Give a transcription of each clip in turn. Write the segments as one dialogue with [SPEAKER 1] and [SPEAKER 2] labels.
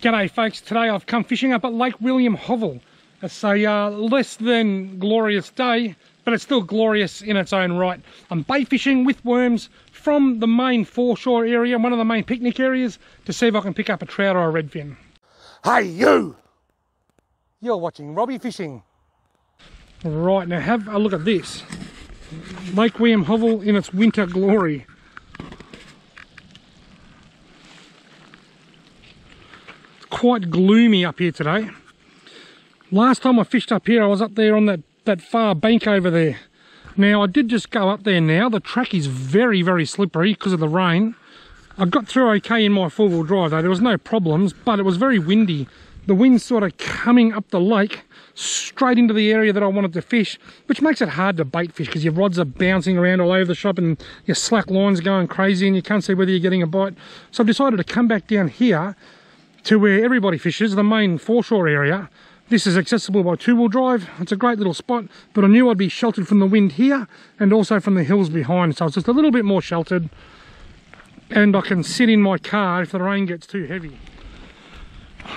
[SPEAKER 1] G'day folks, today I've come fishing up at Lake William Hovell. It's a uh, less than glorious day, but it's still glorious in its own right. I'm bait fishing with worms from the main foreshore area, one of the main picnic areas, to see if I can pick up a trout or a redfin. Hey you! You're watching Robbie Fishing. Right, now have a look at this. Lake William Hovell in its winter glory. Quite gloomy up here today. Last time I fished up here, I was up there on that, that far bank over there. Now, I did just go up there now. The track is very, very slippery because of the rain. I got through okay in my four-wheel drive though. There was no problems, but it was very windy. The wind's sort of coming up the lake straight into the area that I wanted to fish, which makes it hard to bait fish because your rods are bouncing around all over the shop and your slack line's going crazy and you can't see whether you're getting a bite. So I've decided to come back down here to where everybody fishes, the main foreshore area. This is accessible by two-wheel drive. It's a great little spot, but I knew I'd be sheltered from the wind here and also from the hills behind. So it's just a little bit more sheltered and I can sit in my car if the rain gets too heavy.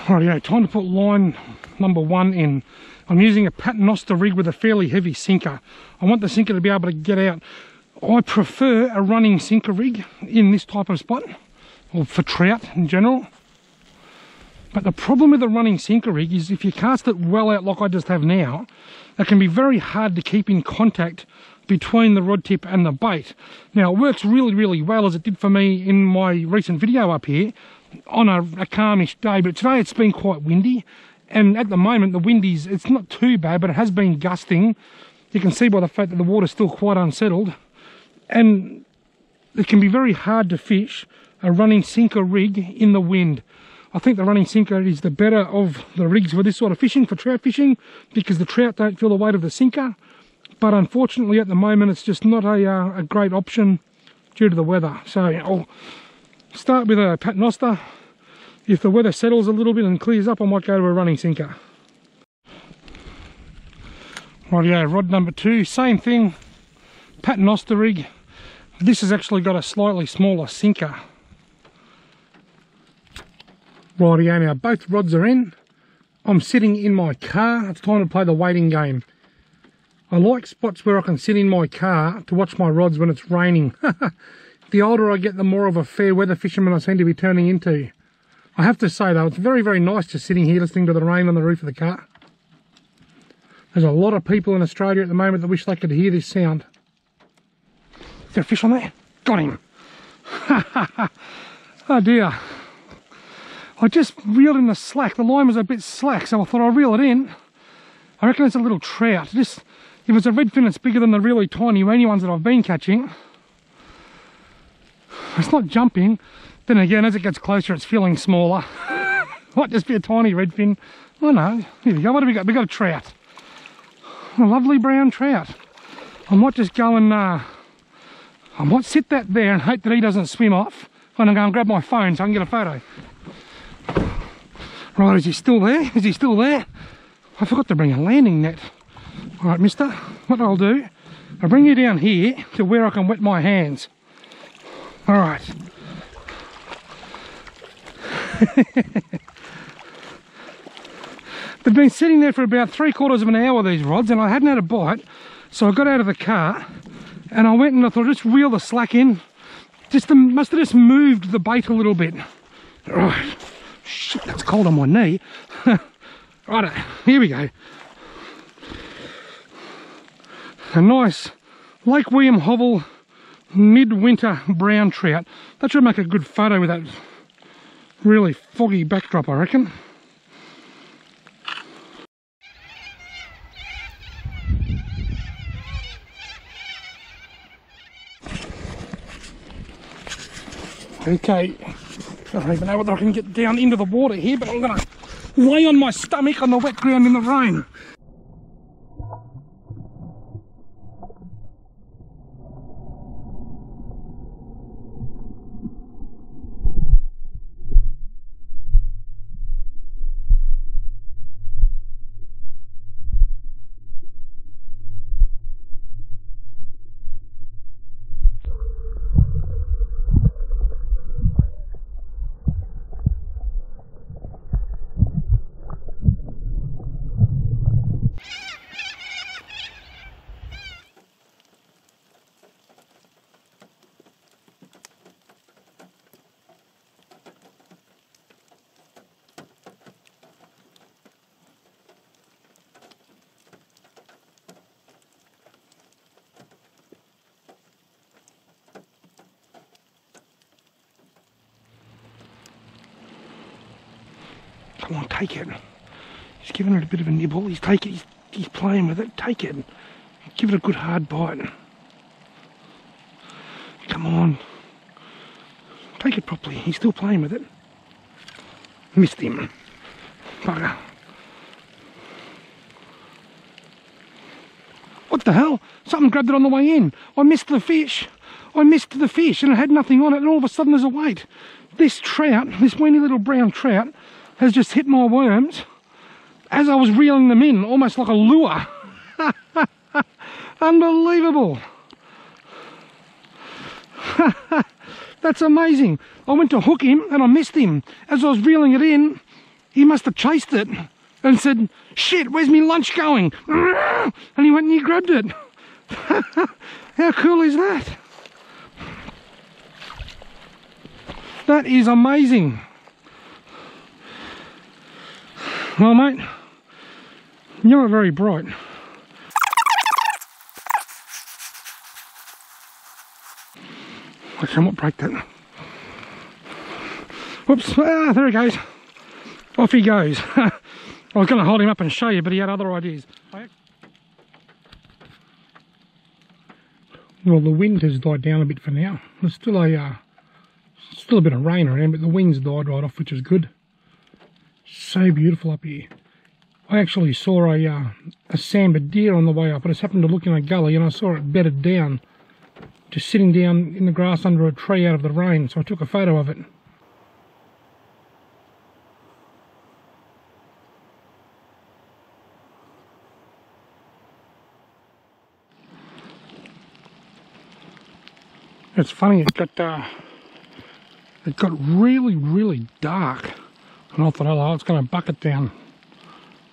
[SPEAKER 1] Rightio, time to put line number one in. I'm using a paternoster rig with a fairly heavy sinker. I want the sinker to be able to get out. I prefer a running sinker rig in this type of spot, or for trout in general. But the problem with a running sinker rig is if you cast it well out like I just have now, it can be very hard to keep in contact between the rod tip and the bait. Now it works really, really well as it did for me in my recent video up here on a, a calmish day, but today it's been quite windy. And at the moment the wind is, it's not too bad, but it has been gusting. You can see by the fact that the water's still quite unsettled. And it can be very hard to fish a running sinker rig in the wind. I think the running sinker is the better of the rigs for this sort of fishing, for trout fishing, because the trout don't feel the weight of the sinker. But unfortunately at the moment it's just not a, uh, a great option due to the weather. So I'll start with a paternoster. If the weather settles a little bit and clears up, I might go to a running sinker. Rightio, rod number two, same thing, paternoster rig. This has actually got a slightly smaller sinker Rightio now, both rods are in. I'm sitting in my car. It's time to play the waiting game. I like spots where I can sit in my car to watch my rods when it's raining. the older I get, the more of a fair weather fisherman I seem to be turning into. I have to say though, it's very, very nice just sitting here listening to the rain on the roof of the car. There's a lot of people in Australia at the moment that wish they could hear this sound. Is there a fish on there? Got him. oh dear. I just reeled in the slack. The line was a bit slack, so I thought I'll reel it in. I reckon it's a little trout. Just if it's a redfin, it's bigger than the really tiny rainy ones that I've been catching. It's not jumping. Then again, as it gets closer, it's feeling smaller. Might just be a tiny redfin. Oh no, here we go. What have we got? We got a trout. A lovely brown trout. I might just go and uh, I might sit that there and hope that he doesn't swim off. And I'm going to grab my phone so I can get a photo. Right, is he still there? Is he still there? I forgot to bring a landing net. All right, mister, what I'll do, I'll bring you down here to where I can wet my hands. All right. They've been sitting there for about three quarters of an hour, these rods, and I hadn't had a bite. So I got out of the car and I went and I thought, just reel the slack in. Just the, must have just moved the bait a little bit. Right. Shit, that's cold on my knee. right, here we go. A nice Lake William Hovell midwinter brown trout. That should make a good photo with that really foggy backdrop, I reckon. Okay, I don't even know whether I can get down into the water here, but I'm gonna lay on my stomach on the wet ground in the rain. Come on, take it. He's giving it a bit of a nibble. He's taking. He's, he's playing with it. Take it. Give it a good hard bite. Come on. Take it properly. He's still playing with it. Missed him. Bugger. What the hell? Something grabbed it on the way in. I missed the fish. I missed the fish and it had nothing on it and all of a sudden there's a weight. This trout, this weeny little brown trout, has just hit my worms as I was reeling them in, almost like a lure. Unbelievable. That's amazing. I went to hook him and I missed him. As I was reeling it in, he must have chased it and said, shit, where's my lunch going? And he went and he grabbed it. How cool is that? That is amazing. Well, mate, you're not very bright. I cannot break that. Whoops, ah, there he goes. Off he goes. I was going to hold him up and show you, but he had other ideas. Well, the wind has died down a bit for now. There's still a uh, still a bit of rain around, but the wind's died right off, which is good. So beautiful up here. I actually saw a uh, a sambar deer on the way up. I just happened to look in a gully and I saw it bedded down, just sitting down in the grass under a tree out of the rain. So I took a photo of it. It's funny, it got uh, it got really, really dark. And I thought, oh, it's going to bucket down.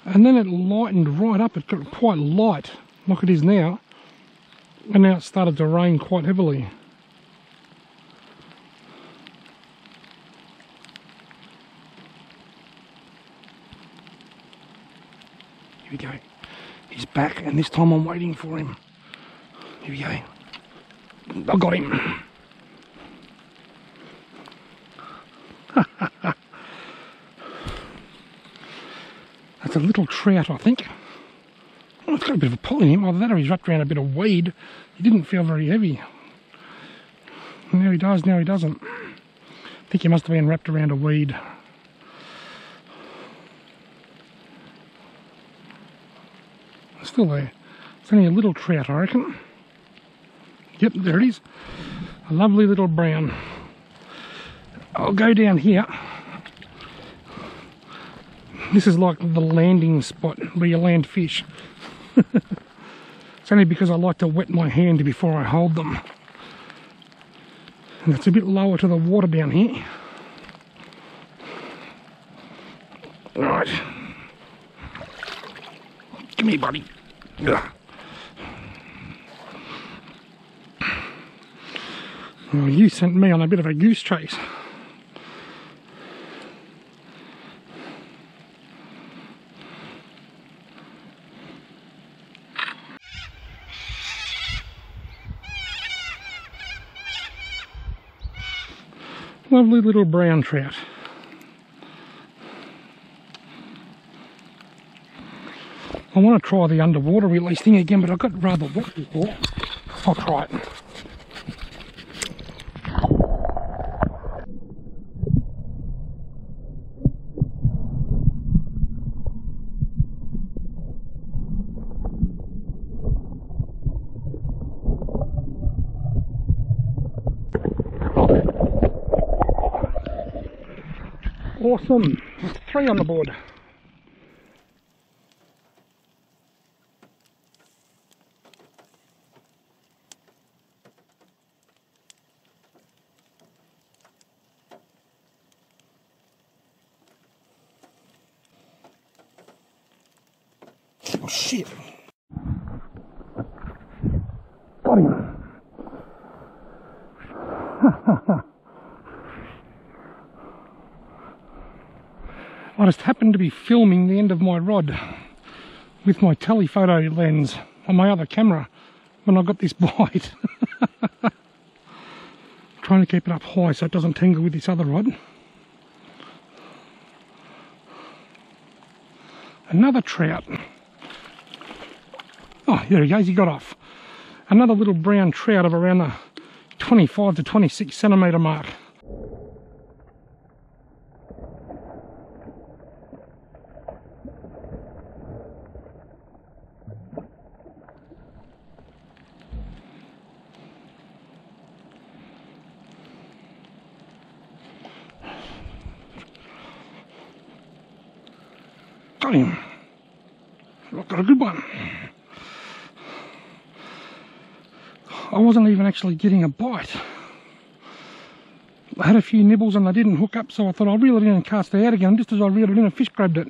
[SPEAKER 1] And then it lightened right up. It got quite light, like it is now. And now it started to rain quite heavily. Here we go. He's back, and this time I'm waiting for him. Here we go. I got him. That's a little trout, I think. Oh, it's got a bit of a pull in him. Either that or he's wrapped around a bit of weed. He didn't feel very heavy. Now he does, now he doesn't. I think he must have been wrapped around a weed. Still there. It's only a little trout, I reckon. Yep, there it is. A lovely little brown. I'll go down here. This is like the landing spot where you land fish. it's only because I like to wet my hand before I hold them. And it's a bit lower to the water down here. Right. Come here, buddy. Ugh. Well, you sent me on a bit of a goose chase. Lovely little brown trout. I want to try the underwater release thing again, but I got rather wet before. I'll try it. Awesome. Three on the board. Oh shit. I just happened to be filming the end of my rod with my telephoto lens on my other camera when I got this bite. Trying to keep it up high so it doesn't tangle with this other rod. Another trout. Oh, there he goes, he got off. Another little brown trout of around the 25 to 26 centimetre mark. Got him. Got a good one. I wasn't even actually getting a bite. I had a few nibbles and I didn't hook up, so I thought I'll reel it in and cast it out again. Just as I reeled it in, a fish grabbed it.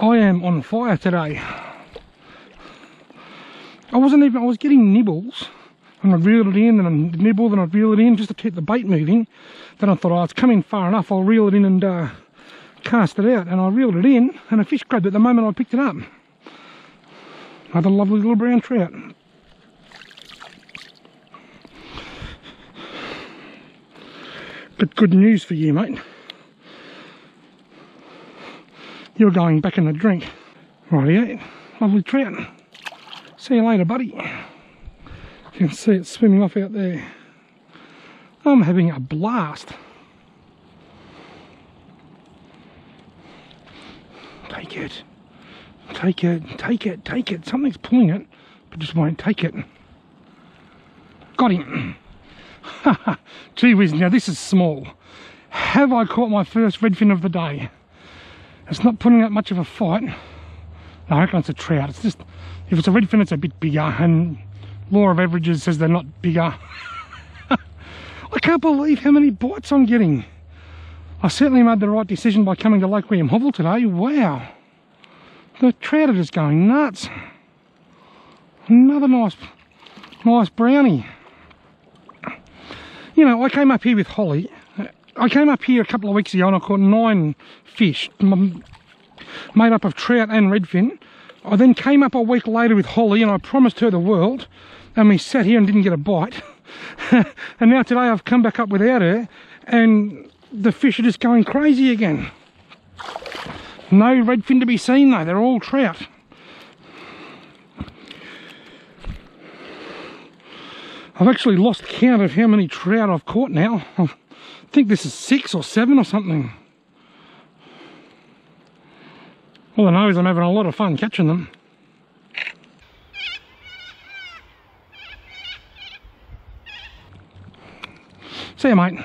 [SPEAKER 1] I am on fire today. I wasn't even, I was getting nibbles and I reeled it in and I nibbled and I reeled it in just to keep the bait moving. Then I thought, oh, it's coming far enough, I'll reel it in and uh, cast it out. And I reeled it in and a fish grabbed it the moment I picked it up. Another lovely little brown trout. But good news for you, mate. You're going back in the drink. Righty, lovely trout. See you later, buddy. You can see it swimming off out there. I'm having a blast. Take it. Take it, take it, take it. Something's pulling it, but just won't take it. Got him. Gee whiz, now this is small. Have I caught my first redfin of the day? It's not putting up much of a fight. No, I reckon it's a trout. It's just, if it's a redfin, it's a bit bigger, and law of averages says they're not bigger. I can't believe how many bites I'm getting. I certainly made the right decision by coming to Lake William Hovell today. Wow. The trout are just going nuts. Another nice, nice brownie. You know, I came up here with Holly. I came up here a couple of weeks ago and I caught nine fish made up of trout and redfin. I then came up a week later with Holly and I promised her the world and we sat here and didn't get a bite. and now today I've come back up without her and the fish are just going crazy again. No redfin to be seen though, they're all trout. I've actually lost count of how many trout I've caught now. I think this is six or seven or something. All I know is I'm having a lot of fun catching them. See you mate.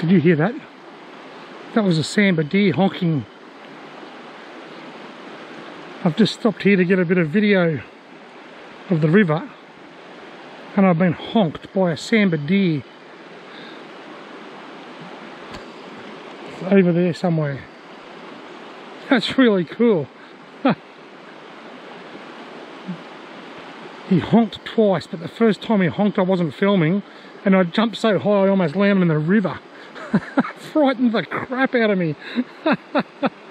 [SPEAKER 1] Did you hear that? That was a Sambar deer honking. I've just stopped here to get a bit of video of the river and I've been honked by a sambar deer over there somewhere. That's really cool. he honked twice, but the first time he honked I wasn't filming and I jumped so high I almost landed in the river. Frightened the crap out of me.